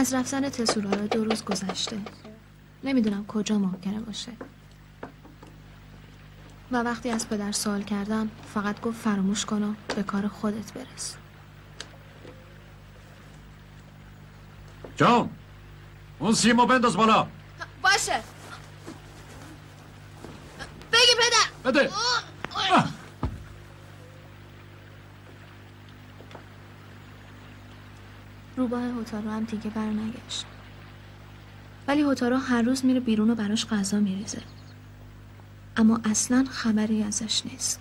از رفتن تسورا دو روز گذشته. نمی‌دونم کجا ممکنه باشه. و وقتی از پدر سوال کردم فقط گفت فراموش کن و به کار خودت برس. جان اون سیمو بنداز بالا. باشه. بگی پدر. بده. روباه هوتارو هم دیگه برنگشت. ولی هوتارو هر روز میره بیرون و براش غذا میریزه. اما اصلا خبری ازش نیست.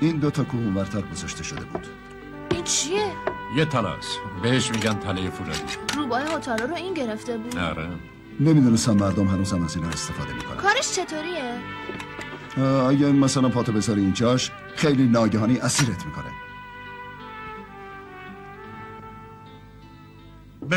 این دو تا کوه اونورتر گذاشته شده بود. این چیه؟ یه تلاس بهش میگن تله فولادی. روباه هوتارو رو این گرفته بود. آره. نمی‌دونستم مردم هنوزم از اینا استفاده می‌کنن. کارش چطوریه؟ اگه مثلا پاتو بذاری اینجاش خیلی ناگهانی اسیرت می‌کنه.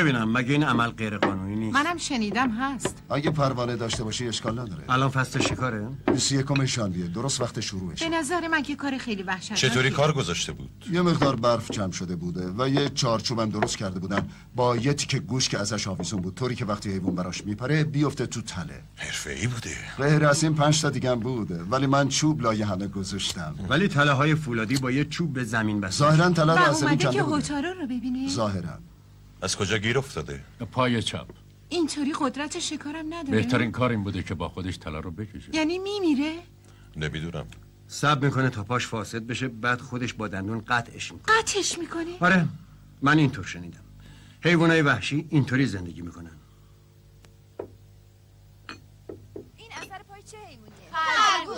ببینم مگه این عمل غیر قانونی نیست؟ منم شنیدم هست. اگه پروانه داشته باشی اشکال نداره. الان فصل شکاره؟ 21 ژانویه درست وقت شروعش به نظر من که کار خیلی وحشتناکیه. چطوری کار گذاشته بود؟ یه مقدار برف جمع شده بوده و یه چارچوبم درست کرده بودن با یه تیکه گوش که ازش آویزون بود طوری که وقتی حیوان براش میپره بیفته تو تله. حرفه‌ای بوده. غیر از این پنج تا دیگه هم بوده ولی من چوب لای همه گذاشتم. ولی تله های فولادی با یه چوب به زمین بسته. ظاهرا تله رو از زمین کنده بوده هوتارو رو ببینه. ظاهرا. از کجا گیر افتاده؟ پای چپ. اینطوری قدرت شکارم نداره. بهترین کار این بوده که با خودش تله رو بکشه. یعنی میمیره؟ نمی‌دونم. سب می‌کنه تا پاش فاسد بشه بعد خودش با دندون قطعش می‌کنه. قطعش می‌کنه؟ آره من اینطور شنیدم. حیوانای وحشی اینطوری زندگی می‌کنن. این اثر پای چه حیوانیه؟ خرگوش.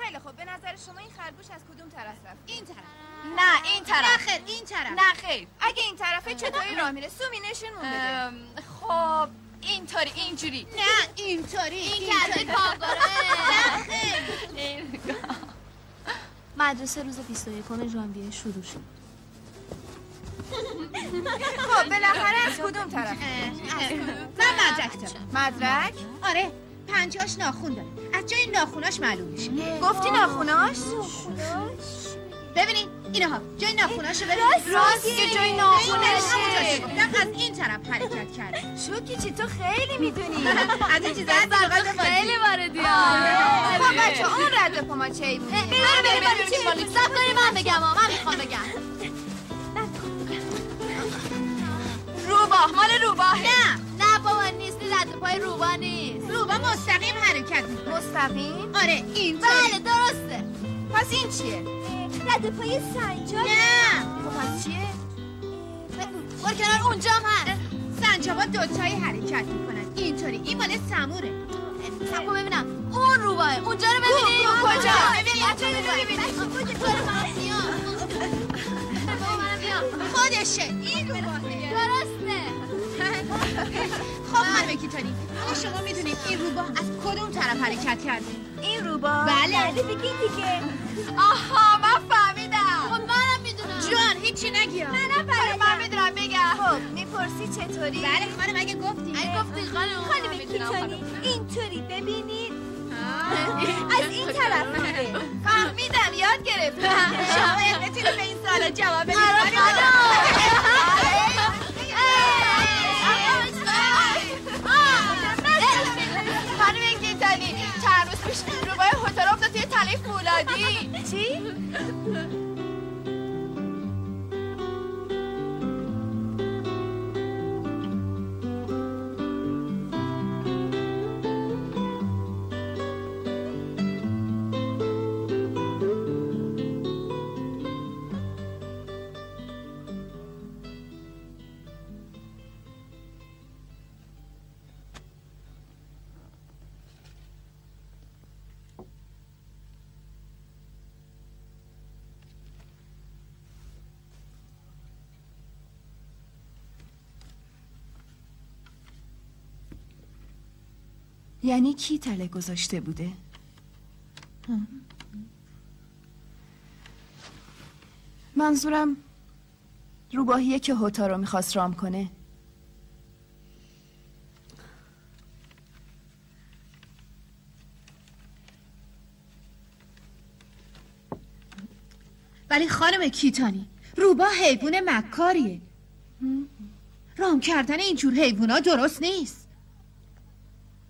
خیلی خوب. به نظر شما این خرگوش از کدوم طرف رفت؟ این طرف. نه این طرف. نه خیر این طرف. نه خیر. اگه این طرفه چطوری راه میره؟ سومی نشونمون بده. خب اینطوری اینجوری. نه اینطوری. این کلبه کانگوروه نه خیر. مدرسه روز 21 ژانویه شروع شد. خب بالاخره از کدوم طرف؟ من مدرک دارم مدرک؟ آره پنجاش ناخون داره. از جای ناخوناش معلوم میشه. گفتی ناخوناش؟ ببینید اینها جای ناخوناش رو ببینید راست که جای ناخونشه از این طرف حرکت کرده شوکی چی تو خیلی می‌دونی. از این چیزا خیلی واردی خب بچه اون رد پا ما چی بود؟ بریم بریم چی کنیم سب کنیم من بگم. من می‌خوام بگم. روباه مال روباه. نه نه بابا نیست رد پای روبا نیست. روبا مستقیم حرکت می‌کنه. مستقیم؟ آره این بله درسته. پس این چیه؟ رد پای سنجاب نه. خب پس چیه؟ بار کنار اونجا هم. هست سنجابا دوتایی حرکت می‌کنن. اینطوری. این مال سموره. سب کن ببینم. اون روباه اونجا رو ببینیم. کو- کجا؟ ببینیم. کجا رو ببینیم؟ خودشه. این روباهه درسته. خب خانم کیتانی شما می‌دونید این روباه از کدوم طرف حرکت کرده؟ این روباه بله. بگی دیگه. آها من فهمیدم. خب منم می‌دونم. جوان هیچی نگی. آره، من می‌دونم بگم. خب می‌پرسی چطوری؟ بله خانم اگه گفتی. ای گفتی خانم خانم کیتانی اینطوری ببینید از این طرف فهمیدم یاد گرفتم. شما علمتون به این سال جواب بدید تله فولادی چی؟ یعنی کی تله گذاشته بوده؟ منظورم روباهیه که هوتا رو می‌خواست رام کنه. ولی خانم کیتانی روبا حیوان مکاریه. رام کردن اینجور حیوونا درست نیست.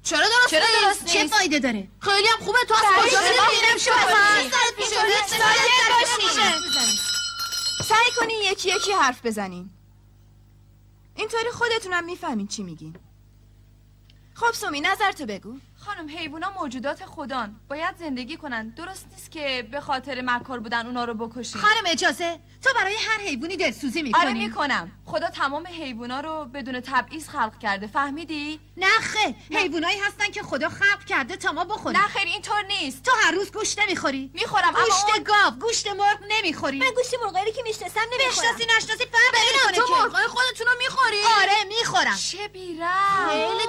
چرا درست چرا نیست؟ درست چه نیست؟ فایده داره؟ خیلی هم خوبه تو از کجا کنی می‌دونی؟ ببینم شما سرت سرت پیش پیش رو ساکت سرت باشین. سعی کنین یکی یکی حرف بزنین اینطوری خودتونم می‌فهمین چی میگین خب سومی نظر تو بگو. خانم حیوونا موجودات خدان باید زندگی کنن. درست نیست که به خاطر مکار بودن اونا رو بکشیم. خانم اجازه. تو برای هر حیوانی دلسوزی آره می‌کنی می‌کنم. خدا تمام حیوونا رو بدون تبعیض خلق کرده. فهمیدی؟ نه خیر. حیوانایی هستن که خدا خلق کرده تا ما بخوریم. نه خیر اینطور نیست. تو هر روز گوشت نمی‌خوری. می‌خورم گوشت اون- گاو گوشت مرغ نمی‌خوری. من گوشت مرغایی که می‌شناسم نمی‌خورم. بشناسی نشناسی فرق نمی‌کنه تو مرغای خودتون رو می‌خوری؟ آره می‌خورم. چه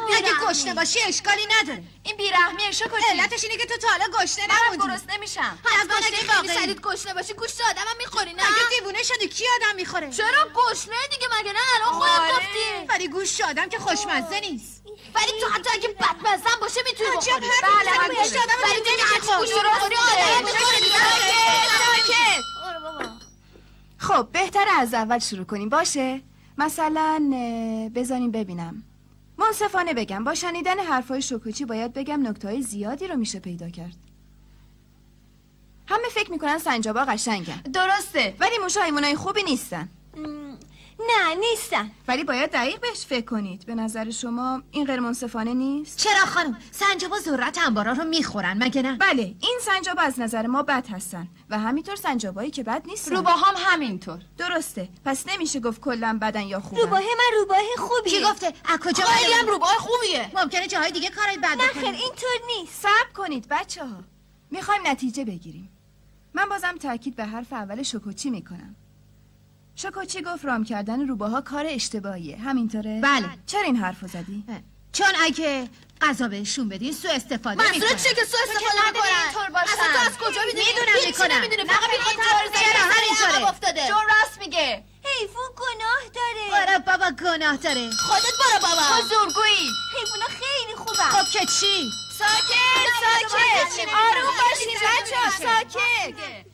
خیلی اگه. گشنه باشی اشکالی نداره. این بیرحمیه شکوچی. علتش اینه که تو تا حالا گشنه منم نبودی. درست نمیشم. از من گشنه اگه خیلی واقعی شدید گشنه باشی گوشت آدمم می‌خوری نه؟ اگه دیوونه شدی کی آدم می‌خوره؟ چرا گشنه دیگه مگه نه؟ الان خودت آره. گفتی. ولی گوشت آدم که خوشمزه نیست. ولی تو حتی اگه بدمزن باشه می‌تونی بخوری. بله، من گوشت آدم ولی دیگه هرچی. گوشت رو بخوری آدم می‌خوری. خب بهتره از اول شروع کنیم. باشه؟ مثلا بذاریم ببینم. منصفانه بگم با شنیدن حرفای شوکوچی باید بگم نکته زیادی رو میشه پیدا کرد. همه فکر می‌کنن سنجابا قشنگن. درسته. ولی موشا حیوانای خوبی نیستن. نه نیستن ولی باید دقیق بهش فکر کنید. به نظر شما این غیر منصفانه نیست؟ چرا خانم؟ سنجابا ذرت انبارا رو می‌خورن مگه نه؟ بله این سنجابا از نظر ما بد هستن و همینطور سنجابایی که بد نیستن. روبا هم همینطور. درسته. پس نمیشه گفت کلا بدن یا خوبن. روباه من روباه خوبیه. کی گفته؟ از کجا خیلی هم؟ روباه خوبیه. ممکنه جاهای دیگه کارای بد نه بکنی خیر اینطور نیست. صبر کنید بچه ها می‌خوایم نتیجه بگیریم. من بازم تاکید به حرف اول شکوچی می‌کنم. شکوچی گفت رام کردن روباها کار اشتباهیه همینطوره بله. چرا این حرفو زدی چون اگه غذا بهشون بدین سو استفاده می‌کنن چیه که سو استفاده باشن. اصلا تو از کجا می‌دونی می‌دونم می‌کنن. نمی‌دونی نه فقط اینطور چرا همینطوره؟ افتاده جون راست میگه حیفون گناه داره برو بابا گناه داره خودت برو بابا بزرگویی حیفونا خیلی خوبه خب که چی ساکت ساکت آروم باشین بچه ساکت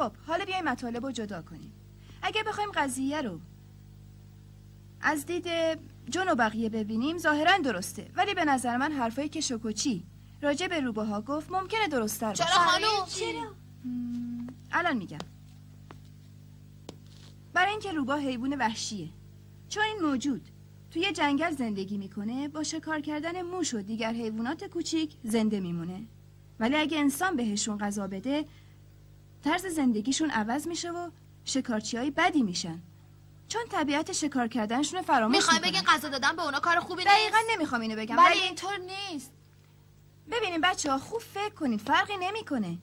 خب حالا بیایم مطالب رو جدا کنیم. اگه بخوایم قضیه رو از دید جون و بقیه ببینیم ظاهرا درسته. ولی به نظر من حرفایی که شکوچی راجع به روباها گفت ممکنه درستتر باشه. چرا؟ خانم چرا الان میگم. برای اینکه روبا حیوان وحشیه. چون این موجود توی جنگل زندگی می‌کنه با شکار کردن موش و دیگر حیوانات کوچیک زنده میمونه. ولی اگه انسان بهشون غذا بده طرز زندگیشون عوض میشه و شکارچی های بدی میشن. چون طبیعت شکار کردنشون فراموش می‌خوای. بگین غذا دادن به اونا کار خوبی نیست؟ دقیقا نمی‌خوام اینو بگم ولی اینطور نیست. ببینیم بچه ها خوب فکر کنید فرقی نمی‌کنه.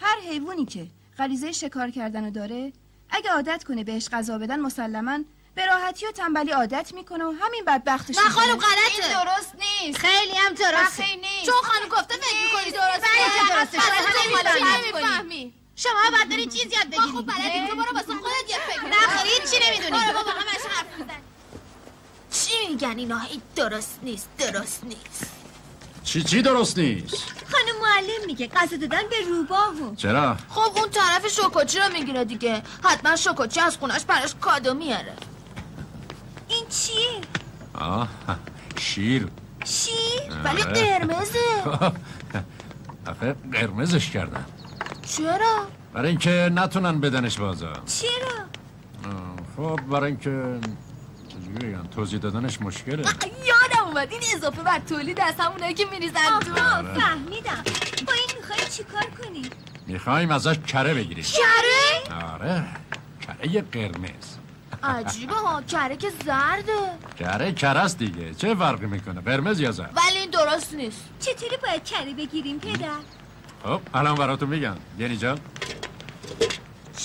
هر حیوانی که غریزه شکار کردن رو داره اگه عادت کنه بهش غذا بدن مسلما به راحتی و تنبلی عادت می‌کنه و همین بدبختش نه خانم. غلطه. این درست نیست. خیلی هم درسته. خیلی نیست. چون خانم گفته فکر می‌کنی درسته. درسته. شما باید داری چیز یاد ما خوب بگیری بلدی تو برو واسه خودت یه فکر نه خیلی چی نمی‌دونی برو بابا همش حرف می‌زنی چی میگن اینا؟ هی درست نیست درست نیست. چی چی درست نیست؟ خانم معلم میگه غذا دادن به روباهو. چرا؟ خب اون طرف شوکوچی رو می‌گیره دیگه. حتما شوکوچی از خونش براش کادو میاره. این چیه آه شیر؟ آره. ولی قرمزه. آخه قرمزش کردن. چرا؟ برای اینکه نتونن بدنش بازا چرا؟ آه، خب برای اینکه چجوری بگم توضیح دادنش مشکله. یادم اومد. این اضافه بر تولید از همونایی که میریزن تو. آها فهمیدم. با این می‌خوای چیکار کنی؟ می‌خوایم ازش کره بگیریم. کره؟ آره کره قرمز. عجیبه ها کره که زرده. کره کره است دیگه. چه فرقی می‌کنه؟ قرمز یا زرد؟ ولی این درست نیست. چطوری باید کره بگیریم پدر؟ خب الان براتون میگم. یعنی جان.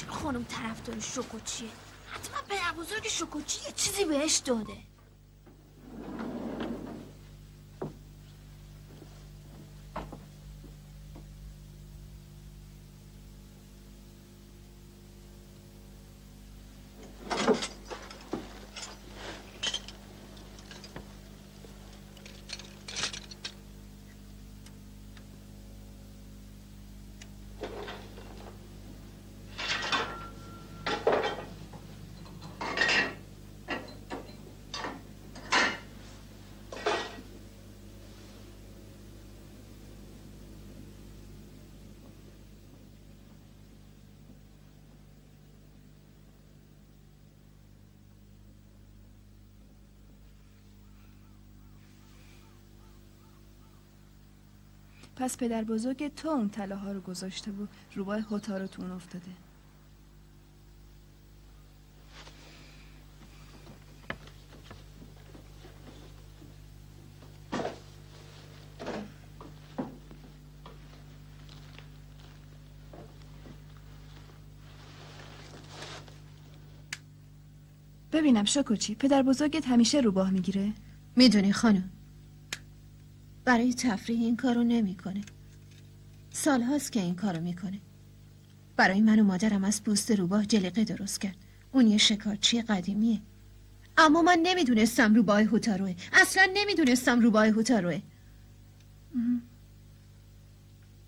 خانم طرفدار شوکوچیه حتما پدر بزرگ شوکوچی یه چیزی بهش داده. پس پدر بزرگ تو اون تله ها رو گذاشته و روباه هوتارو تو اون افتاده. ببینم شکوچی پدر بزرگت همیشه روباه می‌گیره؟ می‌دونی خانم. برای تفریح این کارو نمی‌کنه. سال هاست که این کارو می‌کنه. برای من و مادرم از پوست روباه جلیقه درست کرد. اون یه شکارچی قدیمیه. اما من نمی‌دونستم روباه هوتاروه اصلا نمی‌دونستم روباه هوتاروه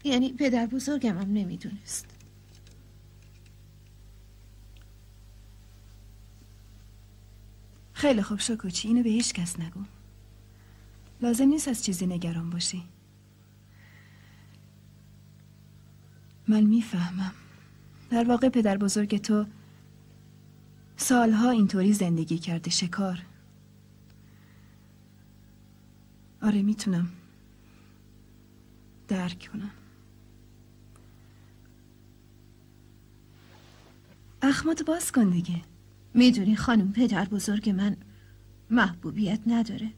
یعنی پدر بزرگم هم نمی‌دونست. خیلی خوب شکوچی. اینو به هیچ کس نگو. لازم نیست از چیزی نگران باشی. من می‌فهمم. در واقع پدر بزرگ تو سالها اینطوری زندگی کرده شکار. آره می‌تونم درک کنم. اخماتو باز کن دیگه. می‌دونی خانم پدر بزرگ من محبوبیت نداره.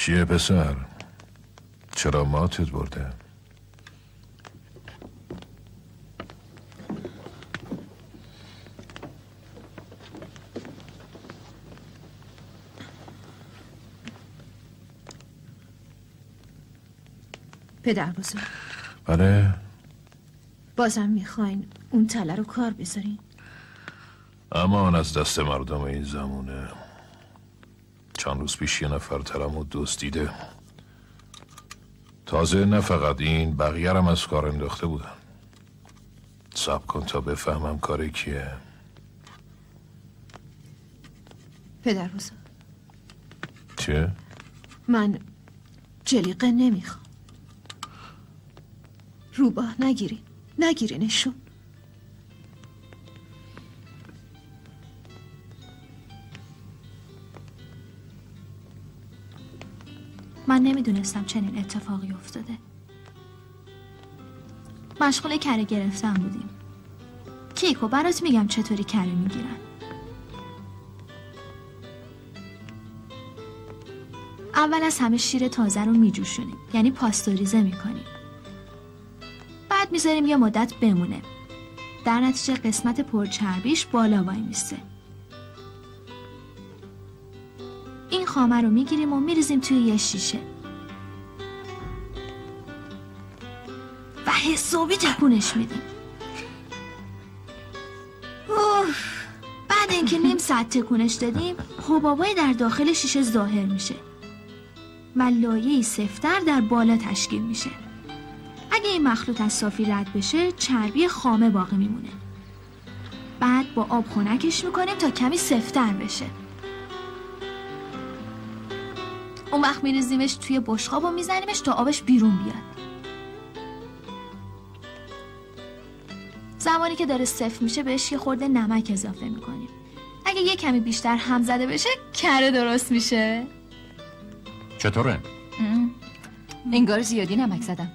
چیه پسر؟ چرا ماتت برده؟ پدر بزرگ بله بازم می‌خواین اون تله رو کار بذارین اما از دست مردم این زمونه چند روز پیش یه نفر ترمو دزدیده تازه نه فقط این بقیه هم از کار انداخته بودن. سب کن تا بفهمم کار کیه. پدر بزرگ چه؟ من جلیقه نمی‌خوام. روباه نگیرین. نگیرینشون. من نمی‌دونستم چنین اتفاقی افتاده. مشغول کره گرفتن بودیم. کیکو برات میگم چطوری کره می‌گیرن. اول از همه شیر تازه رو میجوشونیم. یعنی پاستوریزه می‌کنیم. بعد می‌ذاریم یه مدت بمونه. در نتیجه قسمت پرچربیش بالا وای میسته خامه رو می‌گیریم و میریزیم توی یه شیشه. و حسابی تکونش میدیم. بعد اینکه نیم ساعت تکونش دادیم حبابای در داخل شیشه ظاهر میشه. و لایه سفتر در بالا تشکیل میشه. اگه این مخلوط از صافی رد بشه چربی خامه باقی میمونه. بعد با آب خنکش می‌کنیم تا کمی سفتر بشه. اون وقت میریزیمش توی بشقاب و میزنیمش تا آبش بیرون بیاد. زمانی که داره سفت میشه بهش یه خورده نمک اضافه می‌کنیم. اگه یه کمی بیشتر هم زده بشه کره درست میشه. چطوره؟ انگار زیادی نمک زدم.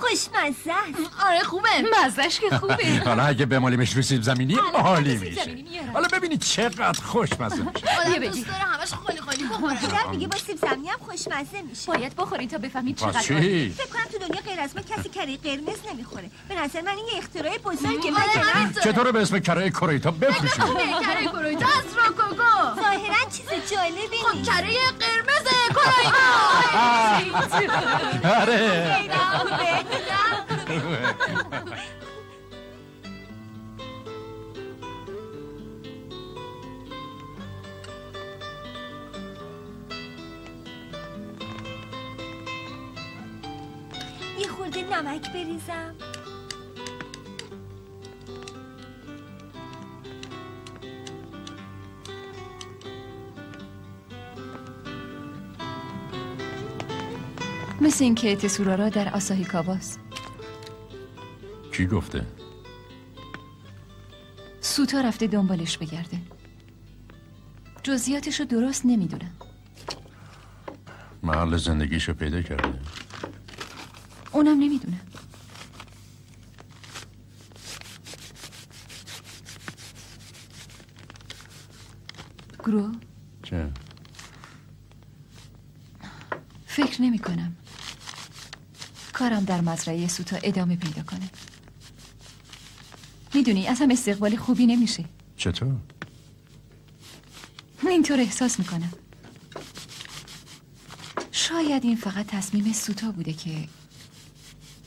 خوشمزه است آره خوبه. مزش که خوبه. حالا اگه بمالیمش رو سیب زمینی عالی سیب میشه. میارم. حالا ببینید چقدر خوشمزه میشه. آدم دوست داره همش خالی خالی بخوره میگه با سیب زمینی هم خوشمزه میشه. باید بخوری تا بفهمید چقدر؟ فکر کنم دنیا غیر از ما کسی کره قرمز نمی‌خوره. به نظر من این یه اختراع بزرگه آره، همینطوره. چطوره به اسم کره کوریتا بفروشیم؟ کره کرویتا از روکوکو ظاهرا چیز جالبی خب نیست. کره قرمز کرویتا آره. نمک بریزم. مثل این که تسورارا در آساهی کاباس کی گفته؟ سوتا رفته دنبالش بگرده. جزئیاتش رو درست نمی‌دونم. محل زندگیشو پیدا کرده. اونم نمی‌دونم گرو چه؟ فکر نمی کنم کارم در مزرعه سوتا ادامه پیدا کنه. می‌دونی از هم استقبال خوبی نمیشه. چطور؟ اینطور احساس می‌کنم. شاید این فقط تصمیم سوتا بوده که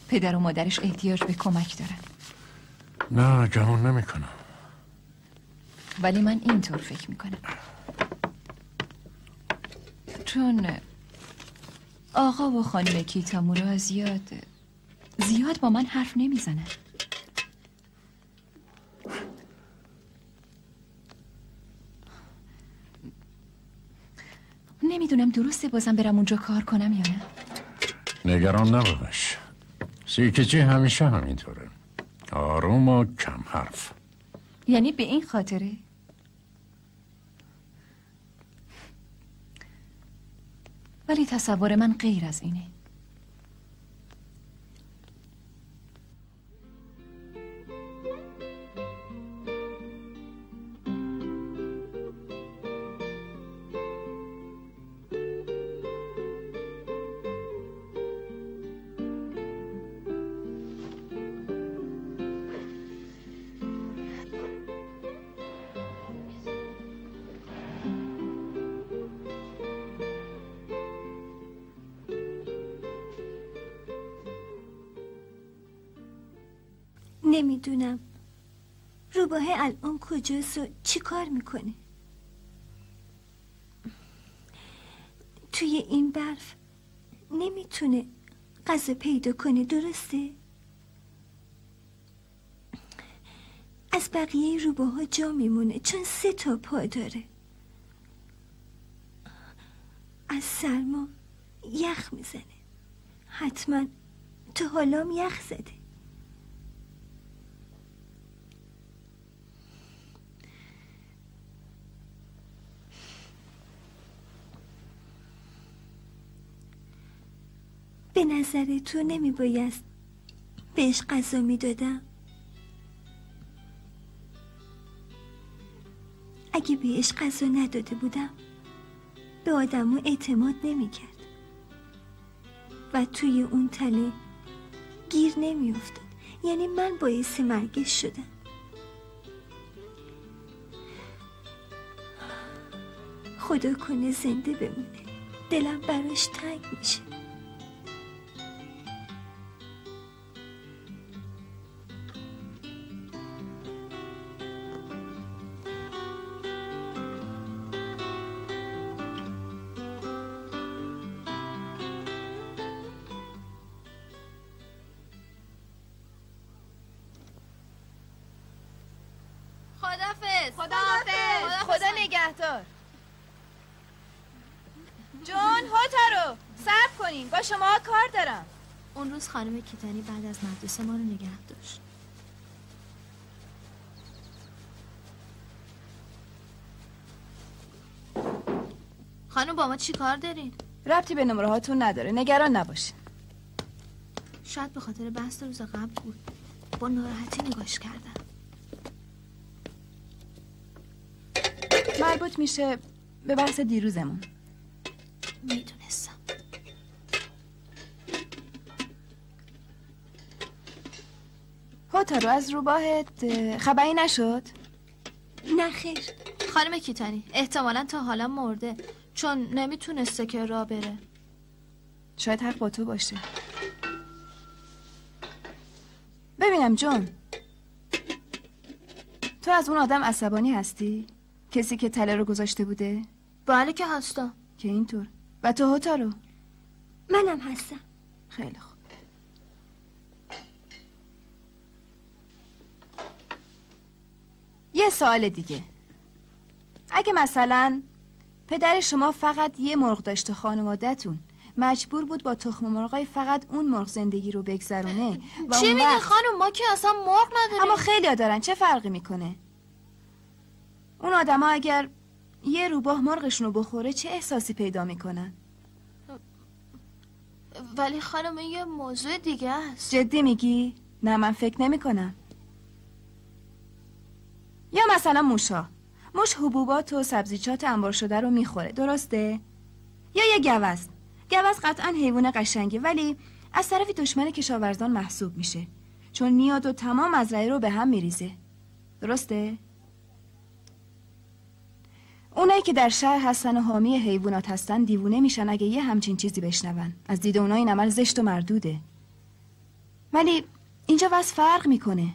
پدر و مادرش احتیاج به کمک دارن. نه گمون نمی‌کنم. ولی من اینطور فکر می‌کنم. چون آقا و خانم کیتامورا زیاد زیاد با من حرف نمی‌زنن. نمی‌دونم درسته بازم برم اونجا کار کنم یا نه. نگران نباش سیکچی همیشه همینطوره. آروم و کم حرف. یعنی به این خاطره؟ ولی تصور من غیر از اینه. روباه الان کجاست و چی کار می‌کنه توی این برف نمی‌تونه غذا پیدا کنه درسته؟ از بقیه روباها جا میمونه چون سه تا پا داره. از سرما یخ می‌زنه. حتما تو حالام یخ زده. به نظر تو نمی بایست بهش غذا می‌دادم؟ اگه بهش غذا نداده بودم به آدمو اعتماد نمی‌کرد. و توی اون تله گیر نمیافتاد. یعنی من باعث مرگش شدم. خدا کنه زنده بمونه. دلم براش تنگ میشه. خدافز خدافز خدا نگهدار. جون هوتارو صبر کنین. با شما کار دارم. اون روز خانم کیتانی بعد از مدرسه ما رو نگه داشت. خانم با ما چی کار دارین؟ ربطی به نمره هاتون نداره. نگران نباشین. شاید به خاطر بحث روز قبل بود. با ناراحتی نگاش کردم. مربوط میشه به بحث دیروزمون. می‌دونستم. هوتارو از روباهت اه، خبری نشد؟ نه خیر. خانم کیتانی احتمالا تا حالا مرده. چون نمی‌تونسته که را بره. شاید حق با تو باشه. ببینم جون. تو از اون آدم عصبانی هستی؟ کسی که تله رو گذاشته بوده؟ بله که هستم. که اینطور. و تو هوتارو منم هستم. خیلی خوب. یه سوال دیگه. اگه مثلا پدر شما فقط یه مرغ داشته خانوادهتون مجبور بود با تخم مرغای فقط اون مرغ زندگی رو بگذرونه و چی میگه خانم؟ ما که اصلا مرغ نداریم. اما خیلی دارن. چه فرقی می‌کنه؟ اون آدما اگر یه روباه مرغشون رو بخوره چه احساسی پیدا می‌کنن؟ ولی خانم یه موضوع دیگه است. جدی میگی؟ نه من فکر نمی کنم یا مثلا موشا. موش حبوبات و سبزیجات انبار شده رو می‌خوره درسته؟ یا یه گوز گوز قطعا حیوان قشنگه ولی از طرف دشمن کشاورزان محسوب میشه. چون میاد و تمام مزرعه رو به هم میریزه. درسته؟ اونایی که در شهر هستن و حامی حیوانات هستن دیوونه میشن اگه یه همچین چیزی بشنون. از دید اونا این عمل زشت و مردوده. ولی اینجا وضع فرق می‌کنه.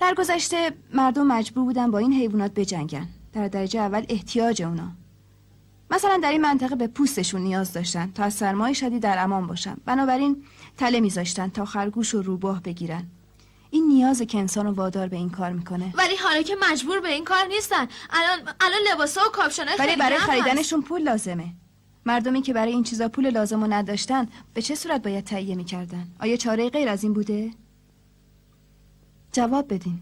در گذشته مردم مجبور بودن با این حیوانات بجنگن. در درجه اول احتیاج اونا. مثلا در این منطقه به پوستشون نیاز داشتن تا از سرمای شدید در امان باشن. بنابراین تله میذاشتن تا خرگوش و روباه بگیرن. این نیاز که انسان رو وادار به این کار می‌کنه. ولی حالا که مجبور به این کار نیستن. الان الان لباسا و کاپشنای ولی برای. خریدنشون پول لازمه. مردمی که برای این چیزا پول لازم رو نداشتن به چه صورت باید تهیه می‌کردن؟ آیا چاره غیر از این بوده؟ جواب بدین.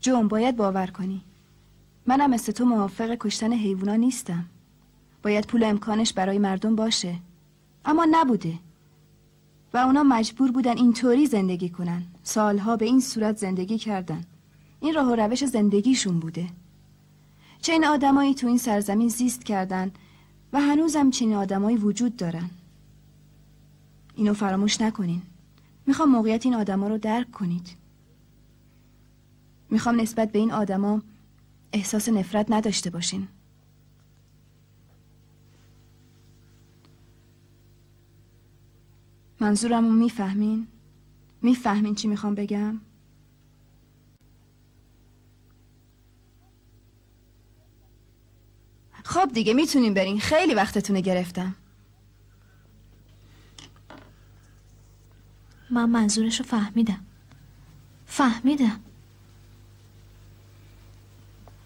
جون باید باور کنی. منم مثل تو موافق کشتن حیوونا نیستم. باید پول امکانش برای مردم باشه. اما نبوده. و اونا مجبور بودن اینطوری زندگی کنن. سالها به این صورت زندگی کردن. این راه و روش زندگیشون بوده. چنین آدمایی تو این سرزمین زیست کردن و هنوزم چنین آدمایی وجود دارن. اینو فراموش نکنین. می‌خوام موقعیت این آدما رو درک کنید. می‌خوام نسبت به این آدما احساس نفرت نداشته باشین. منظورمو می‌فهمین؟ می‌فهمین چی می‌خوام بگم؟ خب دیگه می‌تونیم برین خیلی وقتتونه گرفتم. من منظورشو فهمیدم. فهمیدم.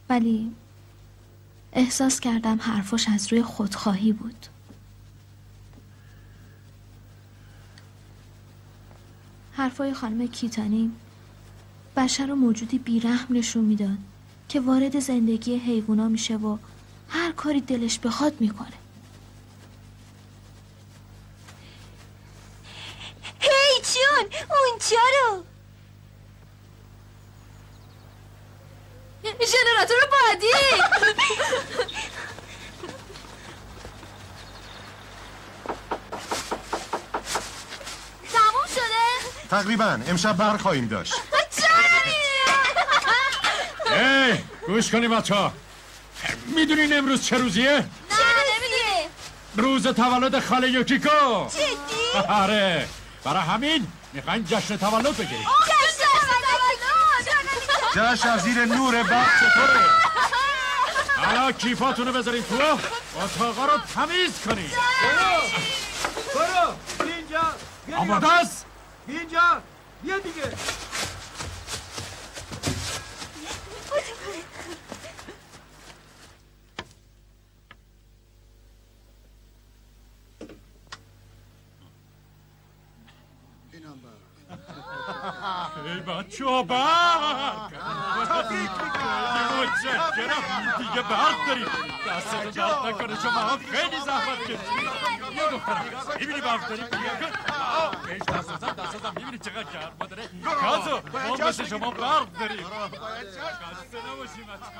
ولی احساس کردم حرفش از روی خودخواهی بود. حرفای خانم کیتانی بشر و موجودی بیرحم نشون می‌داد که وارد زندگی حیوونا میشه و هر کاری دلش بخواد می‌کنه. هی جون اونجا رو ژنراتور بادی تموم شده؟ تقریبا امشب برق خواهیم داشت. ای گوش کنی بچه ها می‌دونین امروز چه روزیه؟ نه نمی‌دونه روز تولد خاله یوکیکو. جدی؟ آره برای همین می‌خواین جشن تولد بگیریم جشن از زیر نور برق چطوره؟ حالا کیفاتونو بذارین تو. اتاقا رو تمیز کنین برو اینجا. آماده است؟ اینجا بیا دیگه ای بچه ها برق متشکرم دیگه داریم دستتو درد نکنه شما هم خیلی زحمت کشید یه دخترم می‌بینی برق داریم بیا کن آه، بهش دست بزن دست بزن می‌بینی چقدر گرما داره کازو ما مثل شما برق داریم خسته نباشیم بچه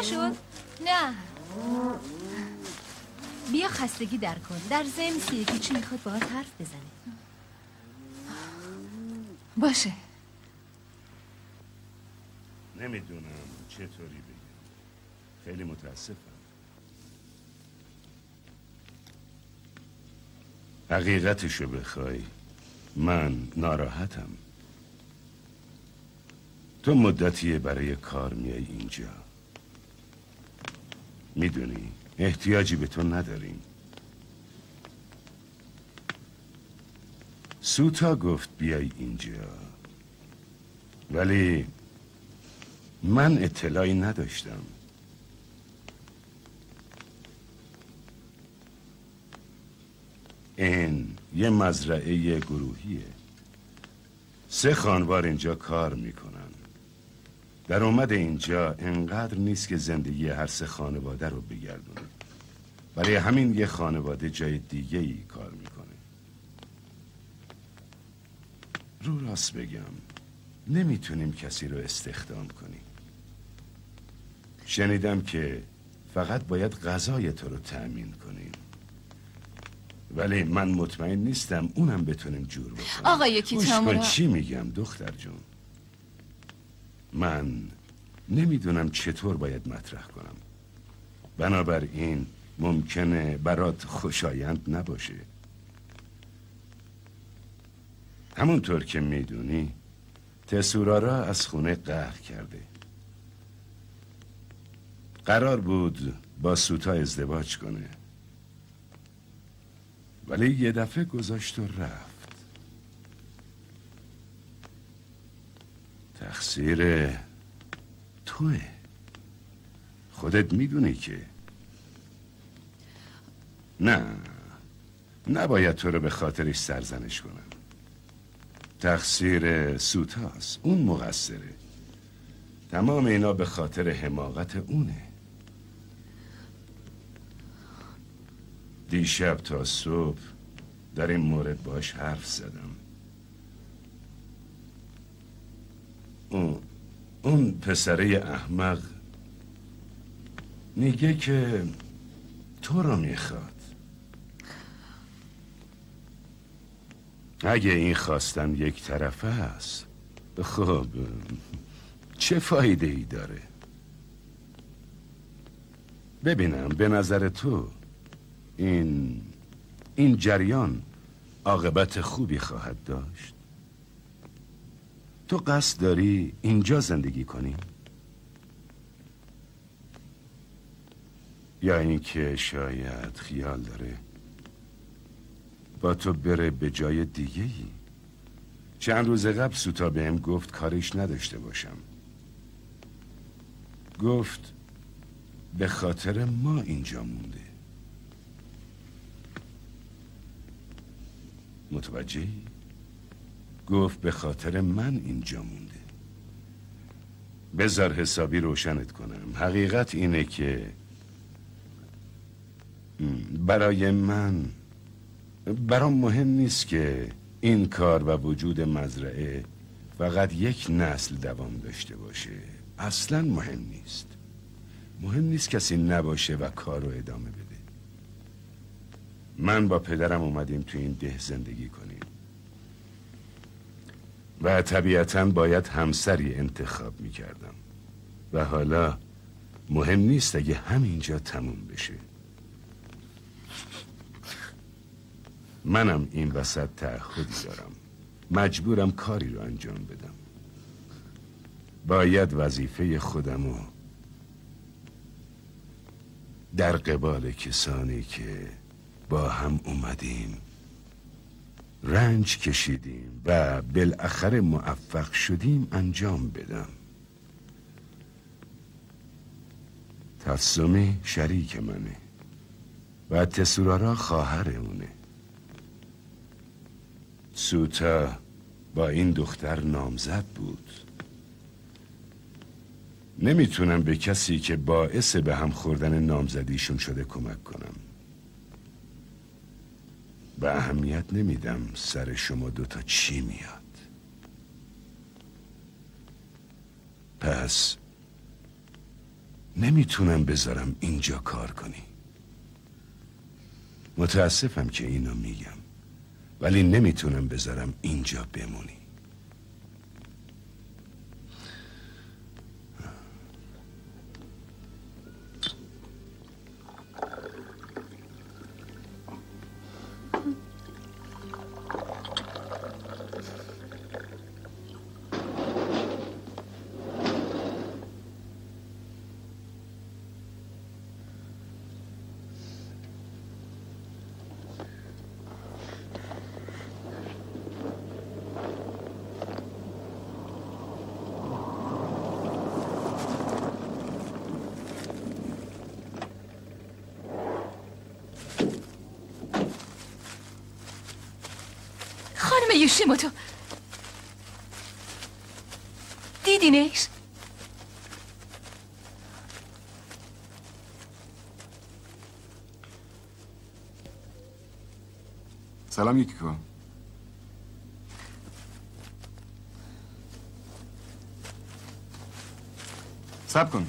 نشد؟ نه. بیا خستگی در کن. در ضمن سیرکیچی می‌خواد باهات حرف بزنه. باشه. نمی‌دونم چطوری بگم. خیلی متاسفم. حقیقتشو بخوای. من ناراحتم. تو مدتیه برای کار میای اینجا. می‌دونی. احتیاجی به تو نداریم. سوتا گفت بیای اینجا. ولی من اطلاعی نداشتم. این یه مزرعه گروهیه. سه خانوار اینجا کار می‌کنن. در اومد اینجا انقدر نیست که زندگی هر سه خانواده رو بگردونه. برای همین یه خانواده جای دیگه ای کار می‌کنه. رو راست بگم نمی‌تونیم کسی رو استخدام کنیم. شنیدم که فقط باید غذای تو رو تأمین کنیم. ولی من مطمئن نیستم اونم بتونیم جور بکنیم. آقای کن کیتامورا چی میگم دختر جون؟ من نمی‌دونم چطور باید مطرح کنم. بنابراین ممکنه برات خوشایند نباشه. همونطور که می‌دونی تسورارا از خونه قهر کرده. قرار بود با سوتا ازدواج کنه. ولی یه دفعه گذاشت و رفت. تقصیر توه. خودت می‌دونی که. نه. نباید تو رو به خاطرش سرزنش کنم. تقصیر سوتاست اون مقصره. تمام اینا به خاطر حماقت اونه. دیشب تا صبح در این مورد باش حرف زدم. اون, اون پسره احمق میگه که تو رو می‌خواد. اگه این خواستن یک طرفه است خب چه فایده ای داره؟ ببینم به نظر تو این این جریان عاقبت خوبی خواهد داشت؟ تو قصد داری اینجا زندگی کنی؟ یا اینکه شاید خیال داره با تو بره به جای دیگه ای؟ چند روز قبل سوتا بهم گفت کارش نداشته باشم. گفت به خاطر ما اینجا مونده. متوجهی؟ گفت به خاطر من اینجا مونده. بذار حسابی روشنت کنم. حقیقت اینه که برای من برام مهم نیست که این کار و وجود مزرعه فقط یک نسل دوام داشته باشه. اصلا مهم نیست. مهم نیست کسی نباشه و کار رو ادامه بده. من با پدرم اومدیم تو این ده زندگی کنیم. و طبیعتا باید همسری انتخاب می‌کردم. و حالا مهم نیست اگه همینجا تموم بشه. منم این وسط تعهدی دارم. مجبورم کاری رو انجام بدم. باید وظیفه خودمو در قبال کسانی که با هم اومدیم رنج کشیدیم و بالاخره موفق شدیم انجام بدم. تفسمی شریک منه و تسورارا خواهر اونه. سوتا با این دختر نامزد بود. نمی‌تونم به کسی که باعث به هم خوردن نامزدیشون شده کمک کنم. به اهمیت نمیدم سر شما دوتا چی میاد. پس نمی‌تونم بذارم اینجا کار کنی. متاسفم که اینو میگم ولی نمی‌تونم بذارم اینجا بمونی. خانم یوشیموتو دیدینش؟ سلام یکیکو. سب کن.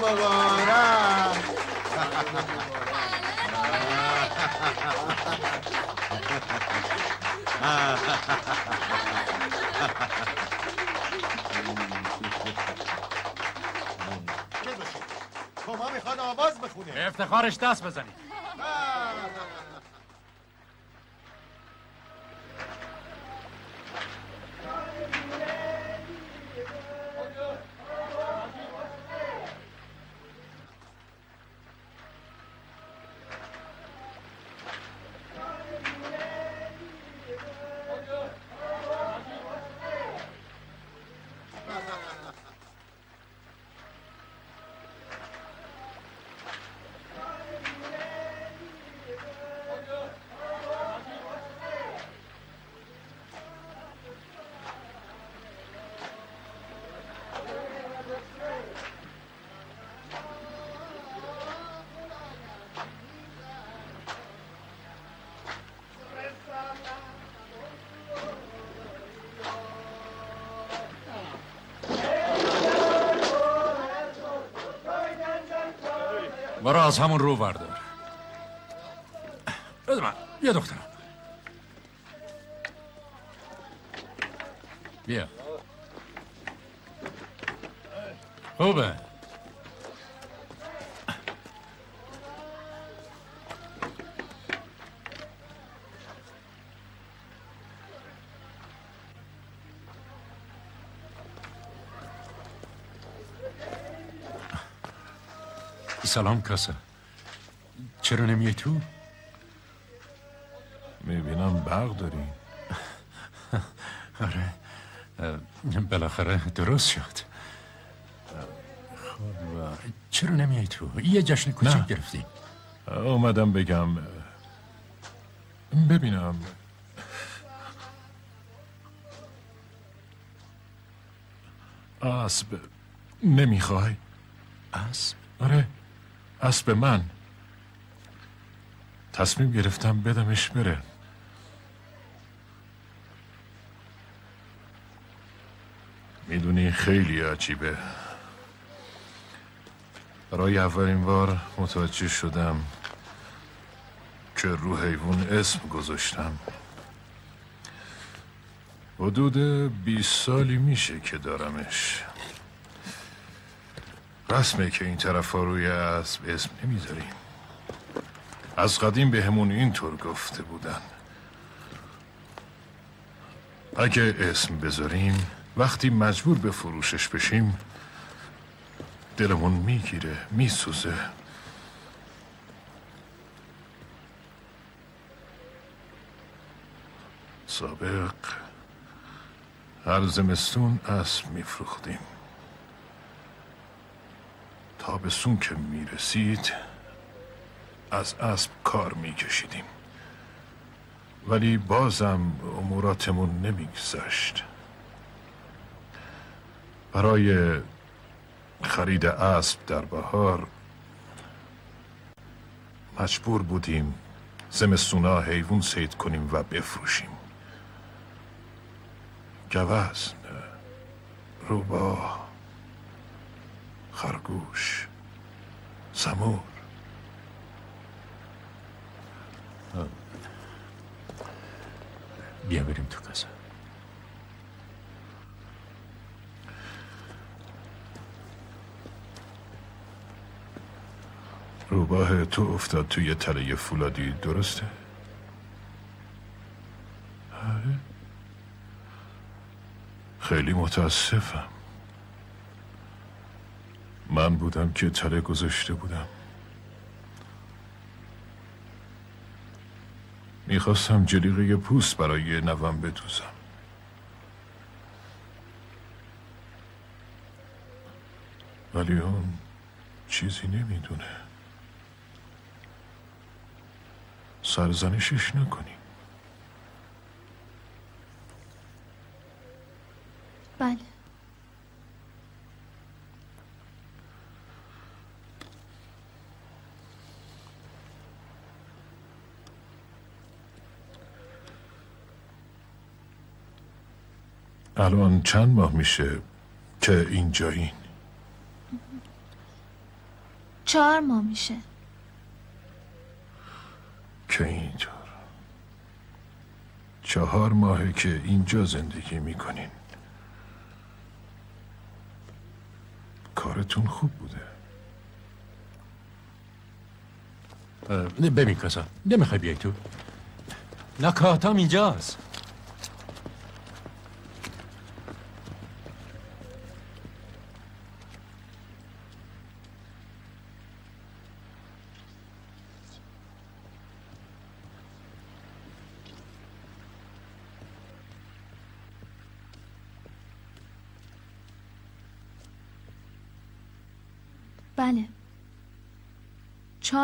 مبارک کما می‌خواد آواز بخونه افتخارش دست بزنید برو از همون رو بردار سلام کاسا. چرا نمیای تو؟ می‌بینم برق داری. آره. بالاخره درست شد. خب چرا نمیای تو؟ یه جشن کوچیک. گرفتیم اومدم بگم ببینم. اسب نمی‌خوای؟ اسب آره. اسب من. تصمیم گرفتم بدمش بره. می‌دونی خیلی عجیبه. برای اولین بار متوجه شدم که رو حیوان اسم گذاشتم. حدود 20 سالی میشه که دارمش. رسمه که این طرف روی اسب اسم نمی‌ذاریم از قدیم به همون اینطور گفته بودن. اگه اسم بذاریم وقتی مجبور به فروشش بشیم دلمون می‌گیره میسوزه. سابق هر زمستون اسب میفروختیم. تابستون که می‌رسید از اسب کار میکشیدیم. ولی بازم اموراتمون نمیگذشت. برای خرید اسب در بهار مجبور بودیم زمستونا حیوان سید کنیم و بفروشیم. گوزن روباه. خرگوش سمور بیا بریم تو کاسا روباه تو افتاد توی تله فولادی درسته؟ آره. خیلی متاسفم من بودم که تله گذاشته بودم. می‌خواستم جلیقه پوست برای نوم بدوزم. ولی اون چیزی نمی‌دونه. سرزنشش نکنی. بله. الان چند ماه میشه که اینجایین؟ چهار ماه میشه. که اینطور چهار ماهه که اینجا زندگی می‌کنین. کارتون خوب بوده. ببین کسا نمی‌خوای بیای تو؟ نکاتم اینجاست بله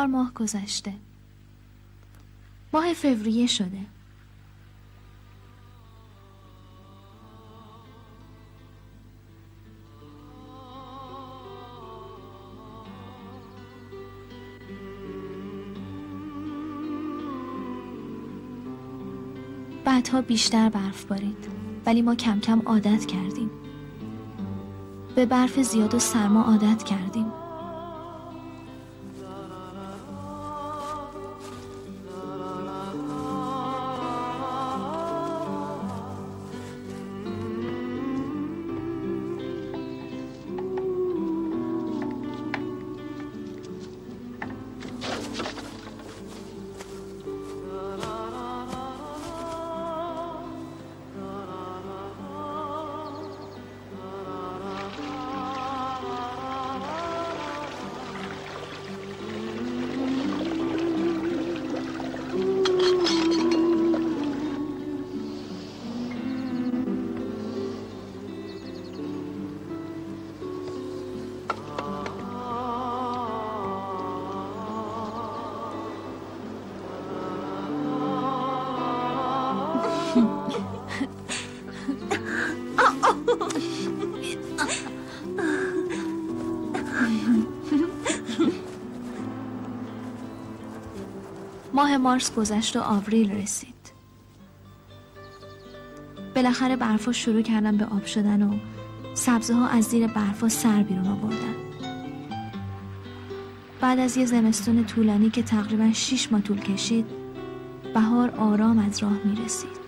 چهار ماه گذشته. ماه فوریه شده. بعدها بیشتر برف بارید ولی ما کم کم عادت کردیم. به برف زیاد و سرما عادت کردیم. مارس گذشت و آوریل رسید. بالاخره برفا شروع کردن به آب شدن و سبزه ها از زیر برفا سر بیرون آوردن. بعد از یه زمستون طولانی که تقریبا شیش ماه طول کشید بهار آرام از راه می رسید